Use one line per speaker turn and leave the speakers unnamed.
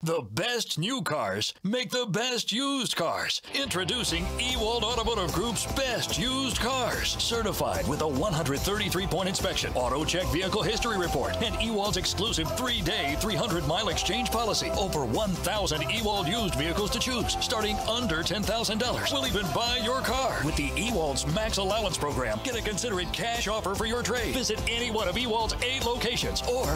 The best new cars make the best used cars. Introducing Ewald Automotive Group's best used cars. Certified with a 133 point inspection, AutoCheck vehicle history report, and Ewald's exclusive three day, 300 mile exchange policy. Over 1,000 Ewald used vehicles to choose, starting under $10,000. We'll even buy your car with the Ewald's Max Allowance Program. Get a considerate cash offer for your trade. Visit any one of Ewald's eight locations or